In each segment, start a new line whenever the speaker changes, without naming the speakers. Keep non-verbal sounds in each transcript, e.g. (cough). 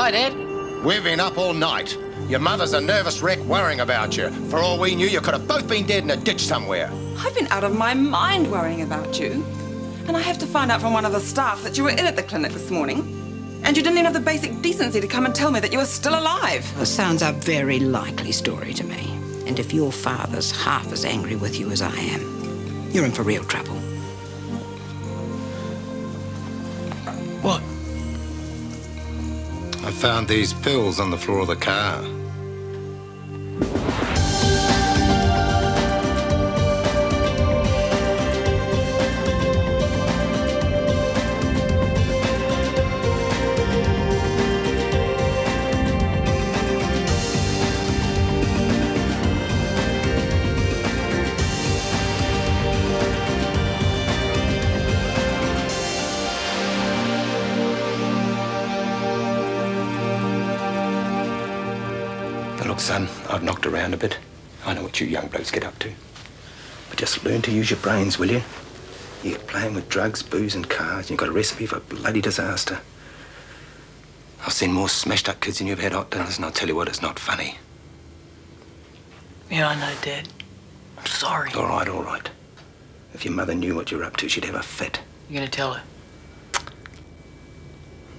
Hi, Dad.
We've been up all night. Your mother's a nervous wreck worrying about you. For all we knew, you could have both been dead in a ditch somewhere.
I've been out of my mind worrying about you. And I have to find out from one of the staff that you were in at the clinic this morning. And you didn't even have the basic decency to come and tell me that you were still alive.
Well, sounds a very likely story to me. And if your father's half as angry with you as I am, you're in for real trouble.
What?
I found these pills on the floor of the car. Around a bit. I know what you young blokes get up to. But just learn to use your brains, will you? You're playing with drugs, booze, and cars, and you've got a recipe for bloody disaster. I've seen more smashed up kids than you've had hot dinners, and I'll tell you what, it's not funny.
Yeah, I know, Dad. I'm sorry.
All right, all right. If your mother knew what you're up to, she'd have a fit.
You're gonna tell her?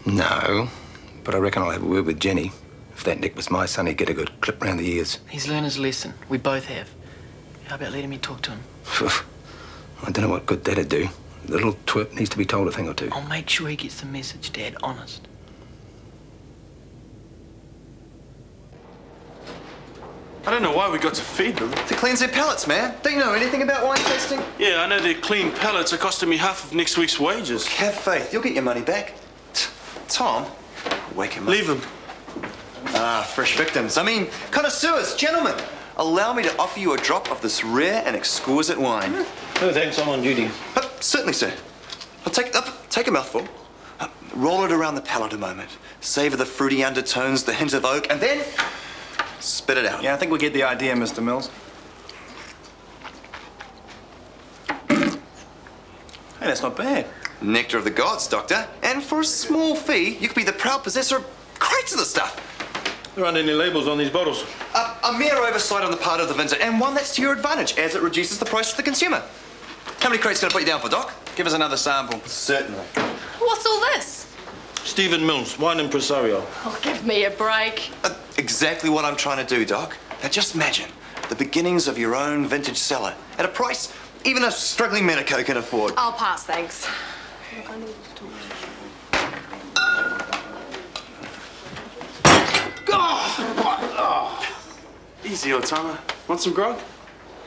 No, but I reckon I'll have a word with Jenny. If that Nick was my son, he'd get a good clip round the ears.
He's learned his lesson. We both have. How about letting me talk to him? (laughs)
I don't know what good that'd do. The little twerp needs to be told a thing or two.
I'll make sure he gets the message, Dad. Honest.
I don't know why we got to feed them.
To cleanse their palates, man. Don't you know anything about wine tasting?
Yeah, I know their clean pallets are costing me half of next week's wages.
Have faith. You'll get your money back. T- Tom, wake him up.
Leave them.
Ah, fresh victims. I mean, connoisseurs, gentlemen. Allow me to offer you a drop of this rare and exquisite wine.
Oh, thanks, I'm on duty.
Uh, certainly, sir. I'll take, uh, take a mouthful. Uh, roll it around the palate a moment. Savor the fruity undertones, the hint of oak, and then spit it out.
Yeah, I think we get the idea, Mr. Mills. Hey, that's not bad.
Nectar of the gods, Doctor. And for a small fee, you could be the proud possessor of crates of the stuff.
There aren't any labels on these bottles.
A, a mere oversight on the part of the vendor, and one that's to your advantage, as it reduces the price to the consumer. How many crates can I put you down for, Doc?
Give us another sample.
Certainly.
What's all this?
Stephen Mills, wine impresario.
Oh, give me a break.
Uh, exactly what I'm trying to do, Doc. Now just imagine the beginnings of your own vintage cellar at a price even a struggling medico can afford.
I'll pass, thanks.
Easy, old timer. Want some grog?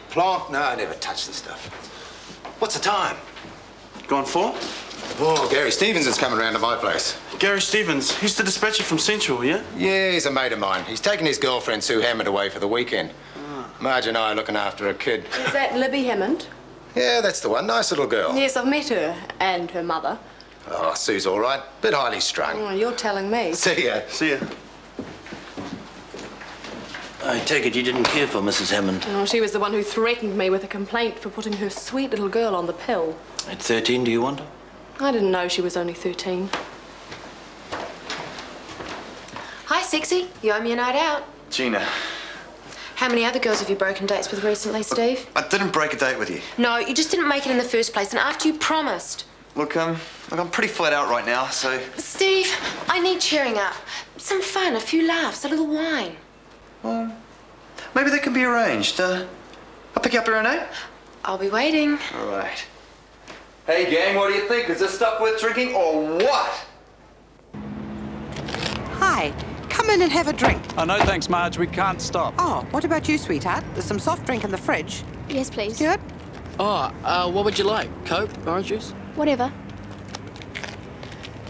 Plant? No, I never touch the stuff. What's the time?
Gone for?
Oh, Gary Stevens is coming round to my place.
Gary Stevens. He's the dispatcher from Central, yeah?
Yeah, he's a mate of mine. He's taking his girlfriend, Sue Hammond, away for the weekend. Ah. Marge and I are looking after a kid.
Is that Libby Hammond?
Yeah, that's the one. Nice little girl.
Yes, I've met her and her mother.
Oh, Sue's all right. Bit highly strung.
Oh, you're telling me.
See ya.
See ya.
I take it you didn't care for Mrs. Hammond.
Oh, she was the one who threatened me with a complaint for putting her sweet little girl on the pill.
At 13, do you wonder?
I didn't know she was only 13.
Hi, sexy. You owe me a night out.
Gina,
How many other girls have you broken dates with recently, Steve?
I didn't break a date with you.
No, you just didn't make it in the first place, and after you promised.
Look, um, look, I'm pretty flat out right now, so
Steve, I need cheering up. Some fun, a few laughs, a little wine.
Maybe that can be arranged. Uh, I'll pick you up here, eh?
I'll be waiting.
All right. Hey, gang, what do you think? Is this stuff worth drinking or what?
Hi, come in and have a drink.
Oh, no thanks, Marge. We can't stop.
Oh, what about you, sweetheart? There's some soft drink in the fridge.
Yes, please.
Good?
Oh, uh, what would you like? Coke? Orange juice?
Whatever.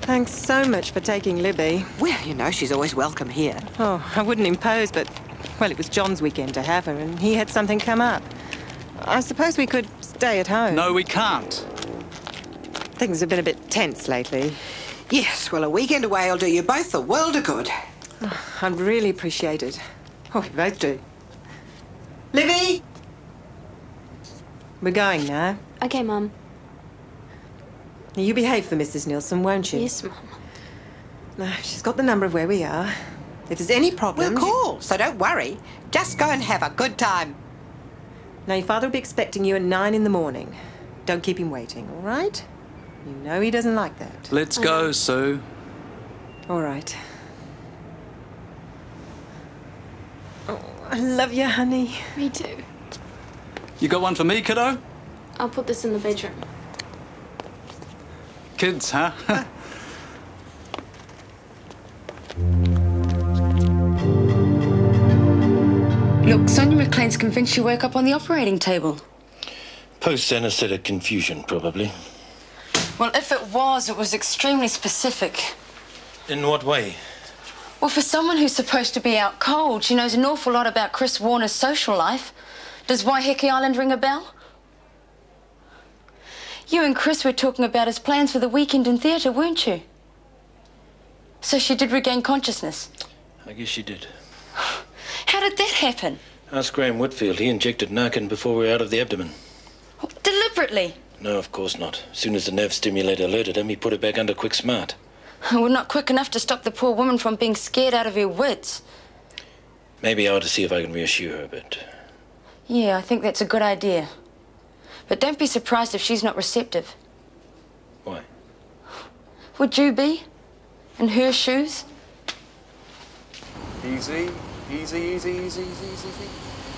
Thanks so much for taking Libby.
Well, you know, she's always welcome here.
Oh, I wouldn't impose, but, well, it was John's weekend to have her, and he had something come up. I suppose we could stay at home.
No, we can't.
Things have been a bit tense lately.
Yes, well, a weekend away will do you both the world of good.
I'd really appreciate it. Oh, we both do. Libby! We're going now.
Okay, Mum.
You behave for Mrs. Nielsen, won't you?
Yes, Mum.
No, she's got the number of where we are. If there's any problem...
We'll call, so don't worry. Just go and have a good time.
Now, your father will be expecting you at nine in the morning. Don't keep him waiting, all right? You know he doesn't like that.
Let's go, Sue.
All right. Oh, I love you, honey.
Me too.
You got one for me, kiddo?
I'll put this in the bedroom.
Kids, huh? (laughs)
Look, Sonia McLean's convinced you woke up on the operating table.
Post anesthetic confusion, probably.
Well, if it was, it was extremely specific.
In what way?
Well, for someone who's supposed to be out cold, she knows an awful lot about Chris Warner's social life. Does Waiheke Island ring a bell? You and Chris were talking about his plans for the weekend in theatre, weren't you? So she did regain consciousness.
I guess she did.
How did that happen?
Ask Graham Whitfield. He injected Narcan before we were out of the abdomen.
Oh, Deliberately.
No, of course not. As soon as the nerve stimulator alerted him, he put it back under quick smart.
Well, not quick enough to stop the poor woman from being scared out of her wits.
Maybe I ought to see if I can reassure her a bit.
Yeah, I think that's a good idea. But don't be surprised if she's not receptive.
Why?
Would you be? In her shoes?
Easy, easy, easy, easy, easy, easy, easy.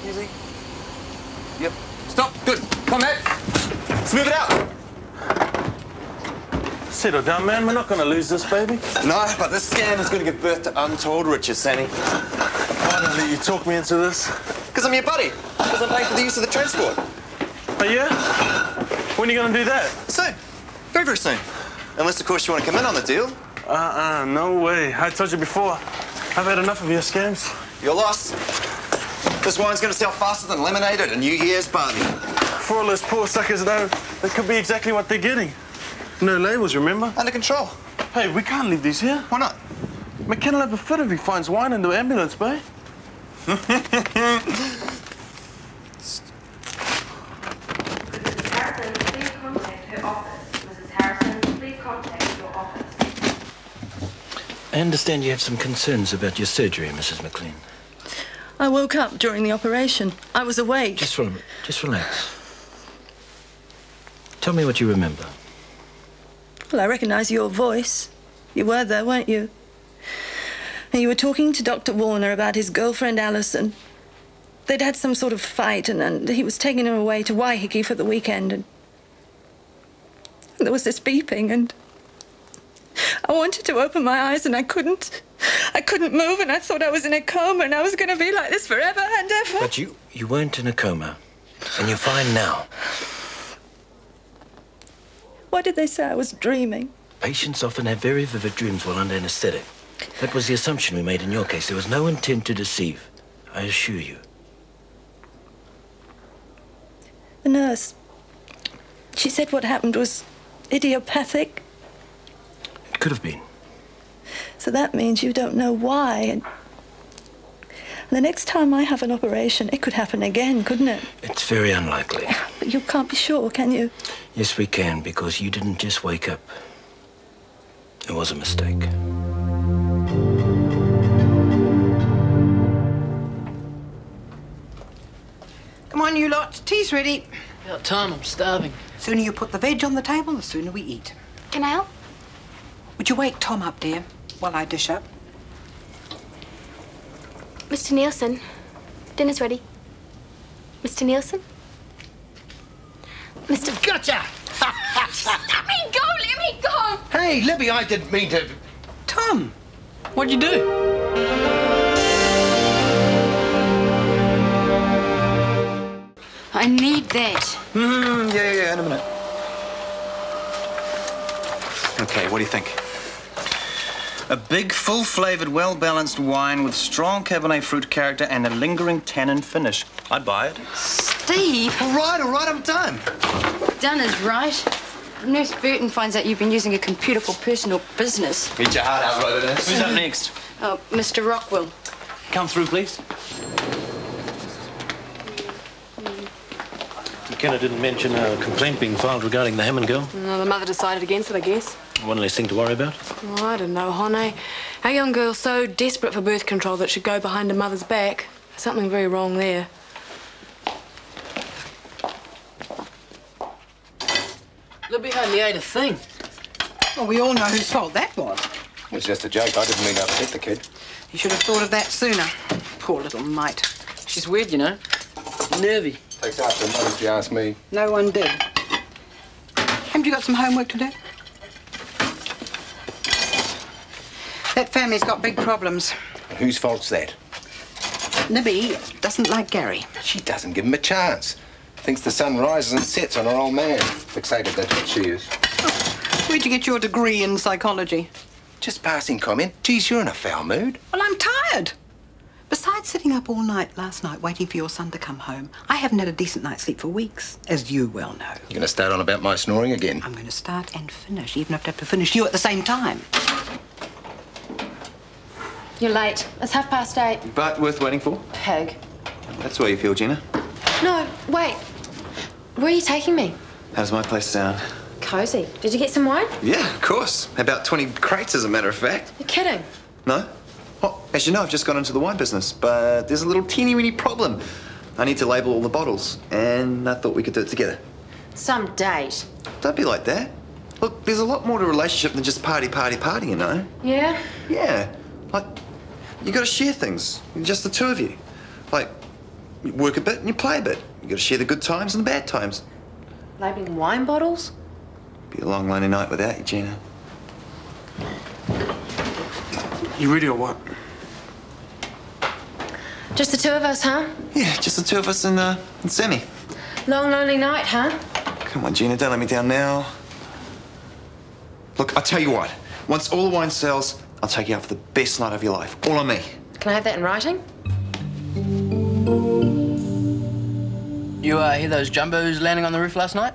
Easy. Yep. Stop. Good. Come back. Smooth it out.
Settle down, man. We're not going to lose this, baby.
No, but this scam is going to give birth to untold riches, Sammy.
Why don't let you talk me into this?
Because I'm your buddy. Because I'm paying for the use of the transport.
Oh, yeah? When are you going to do that?
Soon. Very, very soon. Unless, of course, you want to come in on the deal.
Uh-uh, no way. I told you before, I've had enough of your scams.
Your loss. This wine's going to sell faster than lemonade at a New Year's party.
For all those poor suckers, though, that could be exactly what they're getting. No labels, remember?
Under control.
Hey, we can't leave these here.
Why not?
McKenna will have a fit if he finds wine in the ambulance, babe. (laughs)
Mrs. Harrison, please contact her office. Mrs. Harrison, please contact your office.
I understand you have some concerns about your surgery, Mrs. McLean.
I woke up during the operation. I was awake.
Just, rel- just relax. Tell me what you remember.
Well, I recognize your voice. You were there, weren't you? And you were talking to Dr. Warner about his girlfriend Alison. They'd had some sort of fight, and, and he was taking her away to Waiheke for the weekend. And there was this beeping, and I wanted to open my eyes, and I couldn't. I couldn't move, and I thought I was in a coma, and I was going to be like this forever and ever.
But you, you weren't in a coma, and you're fine now.
Why did they say I was dreaming?
Patients often have very vivid dreams while under anesthetic. That was the assumption we made in your case. There was no intent to deceive, I assure you.
The nurse. She said what happened was idiopathic.
It could have been.
So that means you don't know why. And the next time I have an operation, it could happen again, couldn't it?
It's very unlikely.
But you can't be sure, can you?
Yes, we can, because you didn't just wake up. It was a mistake.
Come on, you lot. Tea's ready.
About time, I'm starving.
The Sooner you put the veg on the table, the sooner we eat.
Can I help?
Would you wake Tom up, dear, while I dish up?
Mr. Nielsen, dinner's ready. Mr. Nielsen? Mr.
Gotcha!
Let me go! Let me go!
Hey, Libby, I didn't mean to.
Tom!
What'd you do?
I need that.
Hmm, yeah, yeah, yeah, in a minute. Okay, what do you think?
A big, full flavored, well balanced wine with strong Cabernet fruit character and a lingering tannin finish. I'd buy it.
Steve!
All right, all right, I'm done.
Done is right. Nurse Burton finds out you've been using a computer for personal business.
Eat your heart out, Rodinus.
Who's up next?
Oh, Mr. Rockwell.
Come through, please.
McKenna didn't mention a complaint being filed regarding the Hammond girl.
No, the mother decided against it, I guess.
One less thing to worry about.
Oh, I don't know, Honey. Our young girl's so desperate for birth control that she'd go behind her mother's back. There's something very wrong there.
Libby hardly ate a thing.
Well, we all know whose fault that was.
It was just a joke. I didn't mean to upset the kid.
You should have thought of that sooner. Poor little mite.
She's weird, you know. Nervy.
Takes after mum, if you ask me.
No one did. Haven't you got some homework to do? That family's got big problems.
Whose fault's that?
Libby doesn't like Gary.
She doesn't give him a chance. Thinks the sun rises and sets on her old man. Fixated, that's what she is.
Where'd you get your degree in psychology?
Just passing comment. Geez, you're in a foul mood.
Well, I'm tired. Besides sitting up all night last night waiting for your son to come home, I haven't had a decent night's sleep for weeks, as you well know.
You're going to start on about my snoring again.
I'm going to start and finish, even if I have to finish you at the same time.
You're late. It's half past eight.
But worth waiting for.
Peg.
That's why you feel, Gina.
No, wait. Where are you taking me?
How's my place sound?
Cozy. Did you get some wine?
Yeah, of course. About 20 crates, as a matter of fact.
You're kidding.
No? Well, as you know, I've just gone into the wine business, but there's a little teeny weeny problem. I need to label all the bottles, and I thought we could do it together.
Some date.
Don't be like that. Look, there's a lot more to a relationship than just party, party, party, you know?
Yeah?
Yeah. Like, you gotta share things, just the two of you. Like, you work a bit and you play a bit. You gotta share the good times and the bad times.
Labeling wine bottles?
Be a long, lonely night without you, Gina.
You ready or what?
Just the two of us, huh?
Yeah, just the two of us and, uh, and Sammy.
Long, lonely night, huh?
Come on, Gina, don't let me down now. Look, I tell you what. Once all the wine sells, I'll take you out for the best night of your life. All on me.
Can I have that in writing?
You uh, hear those jumbos landing on the roof last night?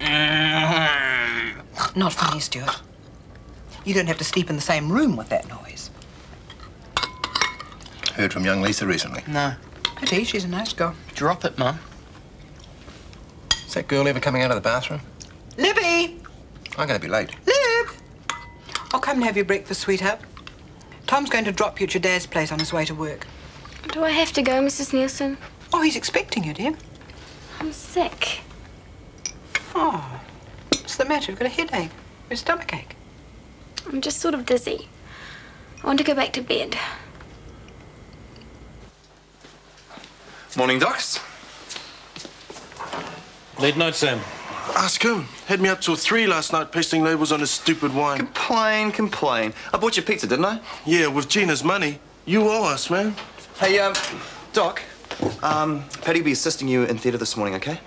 (laughs)
Not funny, Stuart. You don't have to sleep in the same room with that noise.
Heard from young Lisa recently.
No.
Pity, she's a nice girl.
Drop it, Mum.
Is that girl ever coming out of the bathroom?
Libby!
I'm going to be late.
Lib! I'll come and have your breakfast, sweetheart. Tom's going to drop you at your dad's place on his way to work.
Do I have to go, Mrs. Nielsen?
Oh, he's expecting you, dear.
I'm sick.
Oh, what's the matter? You've got a headache, a stomach ache.
I'm just sort of dizzy. I want to go back to bed.
Morning, Docs.
Late night, Sam. Ask him. Had me up till three last night pasting labels on his stupid wine.
Complain, complain. I bought you pizza, didn't I?
Yeah, with Gina's money. You owe us, man.
Hey, um, Doc. Um, Paddy will be assisting you in theatre this morning, okay?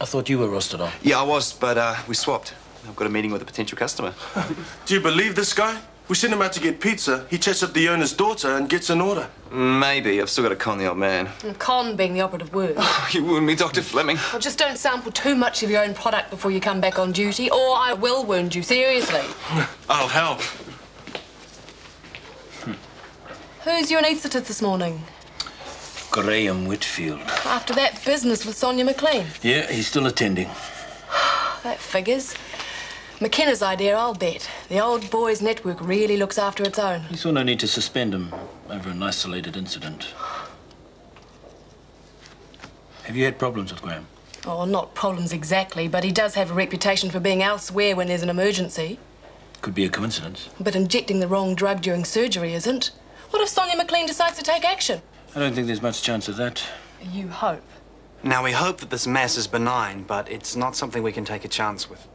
I thought you were rostered on.
Yeah, I was, but uh, we swapped. I've got a meeting with a potential customer. (laughs)
Do you believe this guy? We send him out to get pizza. He chats up the owner's daughter and gets an order.
Maybe. I've still got to con the old man.
And con being the operative word. (laughs)
You wound me, Dr. Fleming.
Well, just don't sample too much of your own product before you come back on duty, or I will wound you, seriously. (laughs)
I'll help.
Who's your anaesthetist this morning?
Graham Whitfield.
After that business with Sonia McLean?
Yeah, he's still attending. (sighs)
That figures. McKenna's idea, I'll bet. The old boys' network really looks after its own.
He saw no need to suspend him over an isolated incident. Have you had problems with Graham?
Oh, not problems exactly, but he does have a reputation for being elsewhere when there's an emergency.
Could be a coincidence.
But injecting the wrong drug during surgery isn't. What if Sonia McLean decides to take action?
I don't think there's much chance of that.
You hope.
Now, we hope that this mess is benign, but it's not something we can take a chance with.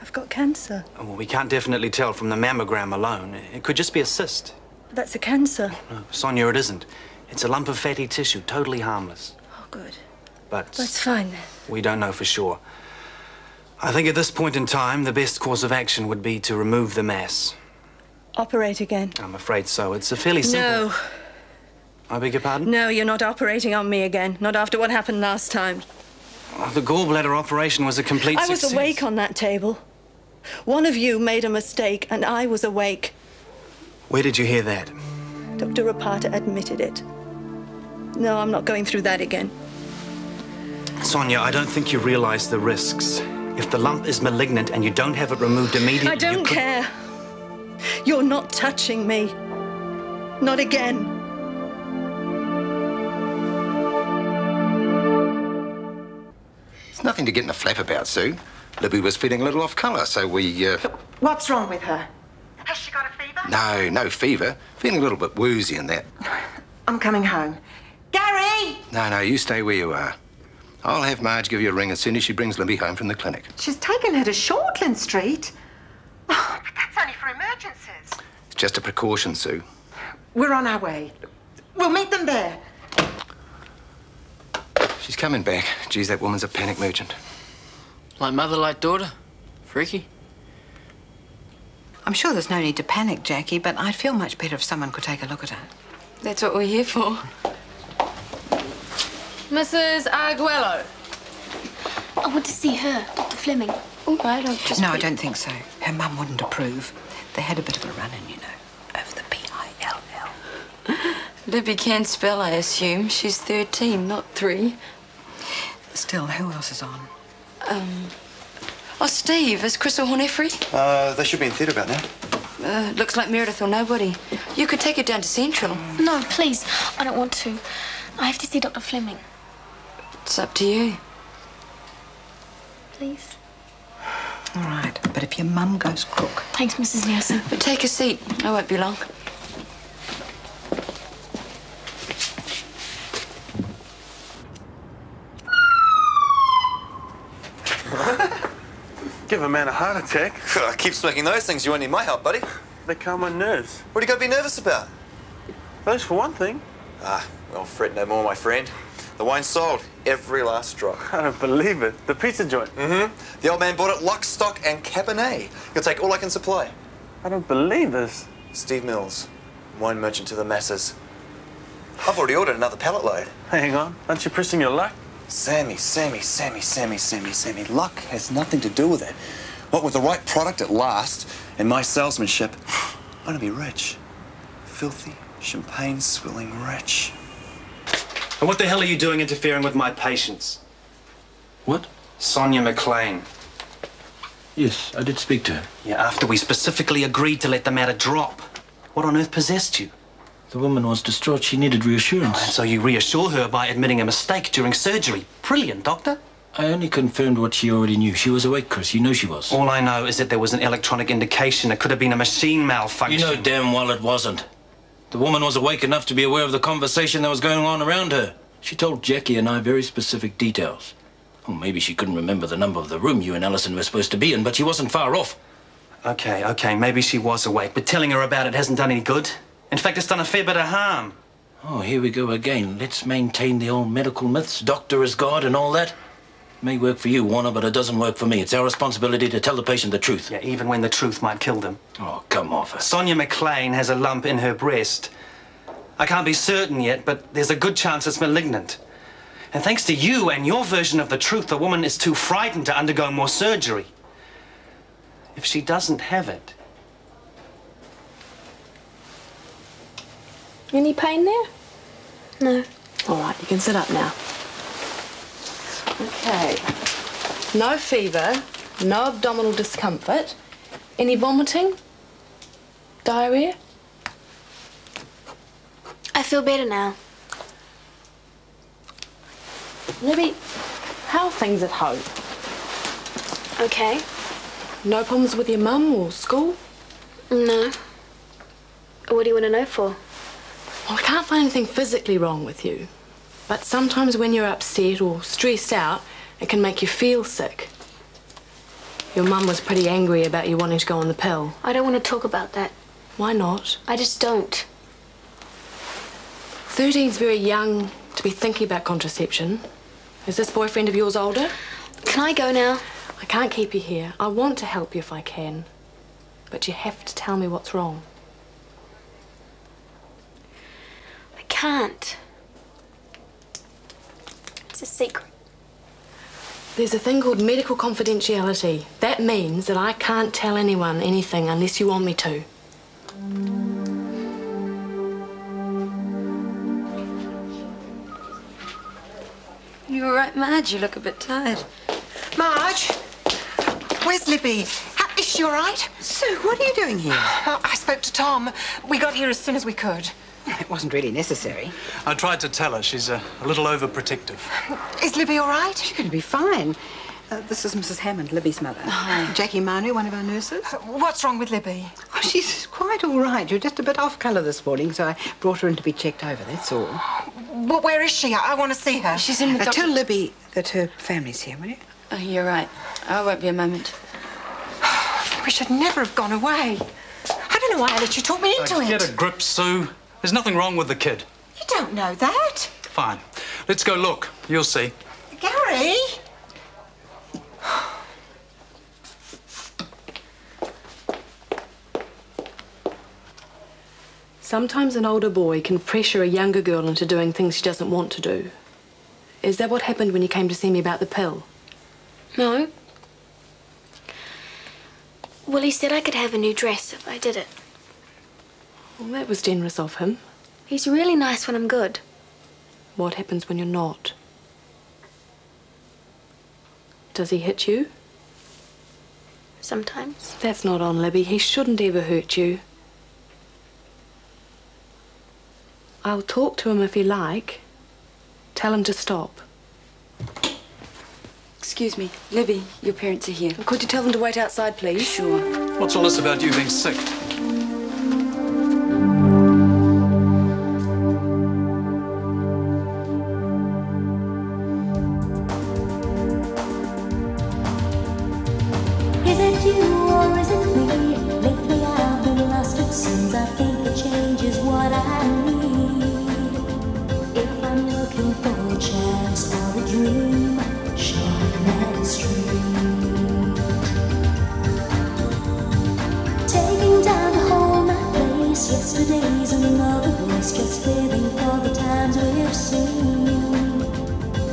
I've got cancer.
Oh, well, we can't definitely tell from the mammogram alone. It could just be a cyst.
That's a cancer.
Oh, no, Sonia, it isn't. It's a lump of fatty tissue, totally harmless.
Oh, good.
But
That's fine then.
we don't know for sure. I think at this point in time, the best course of action would be to remove the mass.
Operate again.
I'm afraid so. It's a fairly simple.
No,
I beg your pardon?
no, you're not operating on me again. Not after what happened last time.
Oh, the gallbladder operation was a complete
I was
success.
awake on that table. One of you made a mistake, and I was awake.
Where did you hear that?
Dr. Ropata admitted it. No, I'm not going through that again.
Sonia, I don't think you realize the risks. If the lump is malignant and you don't have it removed immediately,
I don't
you could-
care. You're not touching me. Not again.
It's nothing to get in a flap about, Sue. Libby was feeling a little off colour, so we, uh...
What's wrong with her? Has she got a fever?
No, no fever. Feeling a little bit woozy and that.
I'm coming home. Gary!
No, no, you stay where you are. I'll have Marge give you a ring as soon as she brings Libby home from the clinic.
She's taken her to Shortland Street. Oh, but that's only for emergencies.
It's just a precaution, Sue.
We're on our way. We'll meet them there.
She's coming back. Geez, that woman's a panic merchant.
Like mother, like daughter. Freaky.
I'm sure there's no need to panic, Jackie, but I'd feel much better if someone could take a look at her.
That's what we're here for. Mrs. Arguello.
I want to see her, Dr. Fleming.
All right, I'll just.
no, I don't think so. Her mum wouldn't approve. They had a bit of a run-in, you know, over the P-I-L-L. (laughs)
Libby can spell, I assume. She's 13, not three.
Still, who else is on?
Um. Oh, Steve, is Chris or Hone free?
Uh, they should be in theatre about now.
Uh, looks like Meredith or nobody. You could take her down to Central.
No, please. I don't want to. I have to see Dr. Fleming.
It's up to you.
Please.
All right, but if your mum goes crook...
Thanks, Mrs. Nielsen.
But take a seat. I won't be long.
Give a man a heart attack. (laughs)
I keep smoking those things. You won't need my help, buddy.
They calm my nerves.
What are you going to be nervous about?
Those for one thing.
Ah, well, fret no more, my friend. The wine's sold. Every last drop.
I don't believe it. The pizza joint.
Mm-hmm. The old man bought it lock, stock, and cabernet. He'll take all I can supply.
I don't believe this.
Steve Mills, wine merchant to the masses. I've already ordered another pallet load.
Hang on. Aren't you pressing your luck?
Sammy, Sammy, Sammy, Sammy, Sammy, Sammy. Luck has nothing to do with it. What with the right product at last and my salesmanship, (sighs) I'm gonna be rich. Filthy, champagne swilling rich.
And what the hell are you doing interfering with my patients?
What?
Sonia McLean.
Yes, I did speak to her.
Yeah, after we specifically agreed to let the matter drop. What on earth possessed you?
The woman was distraught. She needed reassurance.
And so you reassure her by admitting a mistake during surgery. Brilliant, Doctor.
I only confirmed what she already knew. She was awake, Chris. You know she was.
All I know is that there was an electronic indication. It could have been a machine malfunction.
You know damn well it wasn't. The woman was awake enough to be aware of the conversation that was going on around her. She told Jackie and I very specific details. Well, maybe she couldn't remember the number of the room you and Allison were supposed to be in, but she wasn't far off.
Okay, okay, maybe she was awake, but telling her about it hasn't done any good. In fact, it's done a fair bit of harm.
Oh, here we go again. Let's maintain the old medical myths. Doctor is God and all that. May work for you, Warner, but it doesn't work for me. It's our responsibility to tell the patient the truth.
Yeah, even when the truth might kill them.
Oh, come off it.
Sonia McLean has a lump in her breast. I can't be certain yet, but there's a good chance it's malignant. And thanks to you and your version of the truth, the woman is too frightened to undergo more surgery. If she doesn't have it,
Any pain there? No. All right, you can sit up now. Okay. No fever, no abdominal discomfort. Any vomiting? Diarrhea?
I feel better now.
Libby, how are things at home?
Okay.
No problems with your mum or school?
No. What do you want to know for?
Well, I can't find anything physically wrong with you. But sometimes when you're upset or stressed out, it can make you feel sick. Your mum was pretty angry about you wanting to go on the pill.
I don't want to talk about that.
Why not?
I just don't.
13's very young to be thinking about contraception. Is this boyfriend of yours older?
Can I go now?
I can't keep you here. I want to help you if I can. But you have to tell me what's wrong.
Can't. It's a secret.
There's a thing called medical confidentiality. That means that I can't tell anyone anything unless you want me to.
You were right mad. You look a bit tired.
Marge, where's Libby? Is she all right? Sue, what are you doing here? Oh, I spoke to Tom. We got here as soon as we could.
It wasn't really necessary.
I tried to tell her she's a, a little overprotective. (laughs)
Is Libby all right?
She's going to be fine. Uh, this is Mrs. Hammond, Libby's mother.
Hi.
Jackie Manu, one of our nurses.
What's wrong with Libby?
Oh, she's quite all right. You're just a bit off colour this morning, so I brought her in to be checked over, that's all.
Well, where is she? I, I want to see her.
She's in the
Uh,
doctor.
tell Libby that her family's here, will you?
Oh, you're right. I won't be a moment. (sighs)
We should never have gone away. I don't know why I let you talk me into
Uh,
it.
get a grip, Sue. There's nothing wrong with the kid.
You don't know that.
Fine. Let's go look. You'll see.
Gary?
Sometimes an older boy can pressure a younger girl into doing things she doesn't want to do. Is that what happened when you came to see me about the pill?
No. Willie said I could have a new dress if I did it.
Well, that was generous of him.
He's really nice when I'm good.
What happens when you're not? Does he hit you?
Sometimes.
That's not on, Libby. He shouldn't ever hurt you. I'll talk to him if you like. Tell him to stop.
Excuse me, Libby, your parents are here.
Could you tell them to wait outside, please?
Sure.
What's all this about you being sick?
Yesterday's another race, just living for the times we've seen.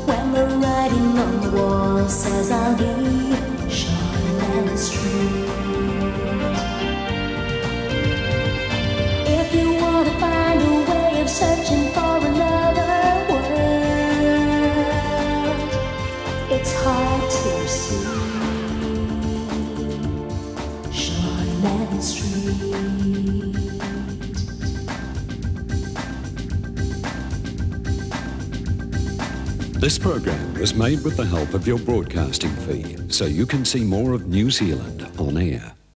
When the writing on the wall says I'll be Shortland Street. If
This program was made with the help of your broadcasting fee, so you can see more of New Zealand on air.